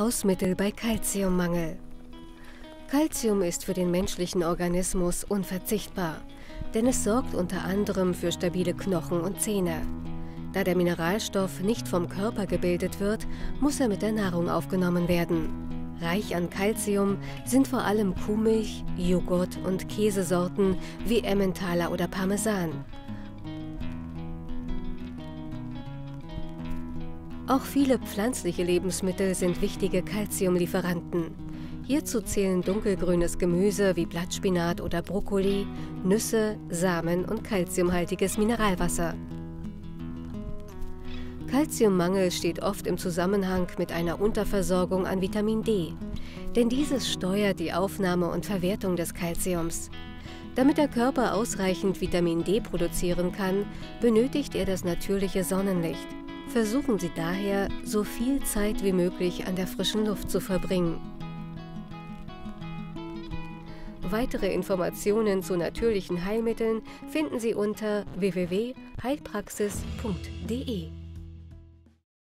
Hausmittel bei Kalziummangel. Calcium ist für den menschlichen Organismus unverzichtbar, denn es sorgt unter anderem für stabile Knochen und Zähne. Da der Mineralstoff nicht vom Körper gebildet wird, muss er mit der Nahrung aufgenommen werden. Reich an Calcium sind vor allem Kuhmilch, Joghurt und Käsesorten wie Emmentaler oder Parmesan. Auch viele pflanzliche Lebensmittel sind wichtige Calciumlieferanten. Hierzu zählen dunkelgrünes Gemüse wie Blattspinat oder Brokkoli, Nüsse, Samen und calciumhaltiges Mineralwasser. Calciummangel steht oft im Zusammenhang mit einer Unterversorgung an Vitamin D, denn dieses steuert die Aufnahme und Verwertung des Calciums. Damit der Körper ausreichend Vitamin D produzieren kann, benötigt er das natürliche Sonnenlicht. Versuchen Sie daher, so viel Zeit wie möglich an der frischen Luft zu verbringen. Weitere Informationen zu natürlichen Heilmitteln finden Sie unter www.heilpraxis.de.